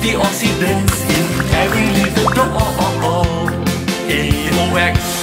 antioxidants in every little drop. Oh, oh, oh. AOX.